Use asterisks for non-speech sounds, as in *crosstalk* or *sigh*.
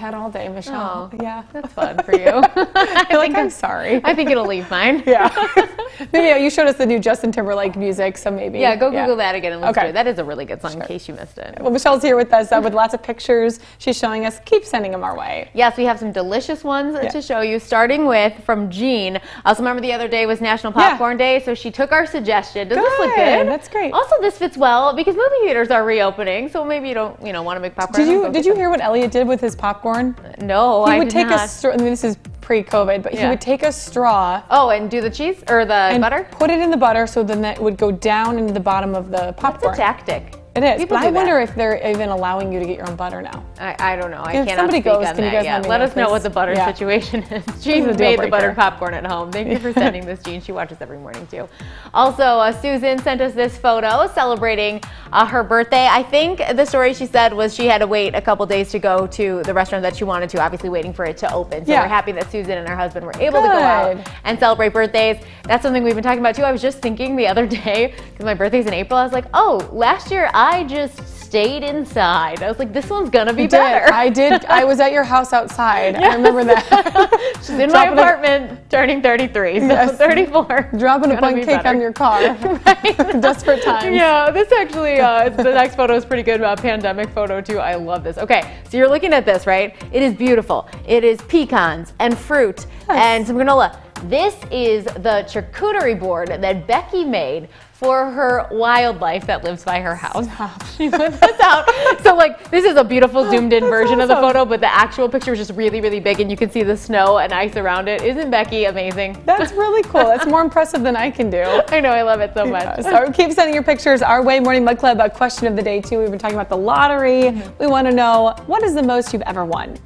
had all day, Michelle. Oh, yeah. That's fun for you. *laughs* I like, I'm sorry. I think it'll leave mine. yeah. *laughs* *laughs* maybe you showed us the new Justin Timberlake music, so maybe. Yeah, go Google that again and listen Okay. to it. That is a really good song in case you missed it. Well, Michelle's here with us uh, with lots of pictures. She's showing us. Keep sending them our way. Yes, we have some delicious ones Yeah. to show you, starting with from Jean. I also remember the other day was National Yeah. Popcorn Day, so she took our suggestion. Does this look Good, good? that's great. Also, this fits well because movie theaters are reopening, so maybe you don't, you know, want to make popcorn. Did you did you hear what Elliot did with his popcorn? No, He I would did take not. a. I mean, this is pre-COVID, but he Yeah. would take a straw Oh, and do the cheese or the and butter? put it in the butter, so then that would go down into the bottom of the That's popcorn. a tactic. It is, People but I wonder that. if they're even allowing you to get your own butter now. I, I don't know. I If cannot somebody speak goes, on can you guys let Let us know what the butter Yeah. situation is. *laughs* Jean made the butter popcorn at home. Thank you for sending this, Jean. She watches every morning too. Also, uh, Susan sent us this photo celebrating uh, her birthday. I think the story she said was she had to wait a couple days to go to the restaurant that she wanted to, obviously waiting for it to open. So Yeah. we're happy that Susan and her husband were able to go out and celebrate birthdays. That's something we've been talking about too. I was just thinking the other *laughs* day, because my birthday's in April, I was like, oh, last year I just stayed inside. I was like, this one's gonna be You did. better. I did. I was at your house outside. I remember that. *laughs* She's in my Dropping a- apartment, turning 33, so Yes. 34. Dropping a bun cake on your car. *laughs* Desperate *laughs* times. Yeah, this actually, uh, the next photo is pretty good. Uh, pandemic photo too. I love this. Okay, so you're looking at this, right? It is beautiful. It is pecans and fruit and some granola. This is the charcuterie board that Becky made for her wildlife that lives by her house. *laughs* She put this out. So like, this is a beautiful zoomed in version of the photo, but the actual picture is just really, really big and you can see the snow and ice around it. Isn't Becky amazing? That's really cool. That's more impressive than I can do. *laughs* I know, I love it so much. Yeah, so keep sending your pictures our way. Morning Mug Club, a question of the day too. We've been talking about the lottery. Mm-hmm. We want to know what is the most you've ever won?